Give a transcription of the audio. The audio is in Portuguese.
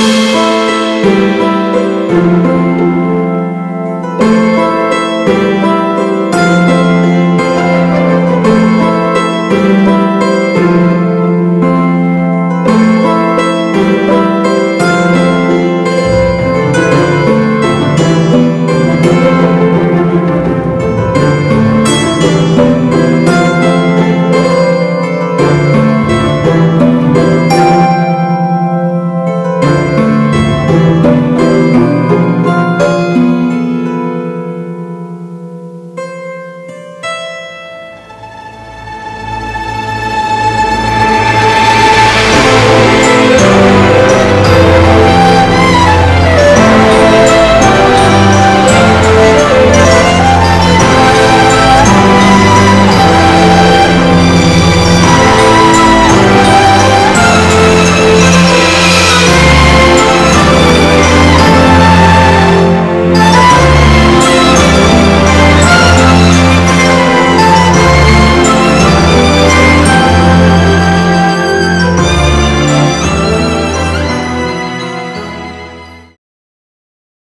Música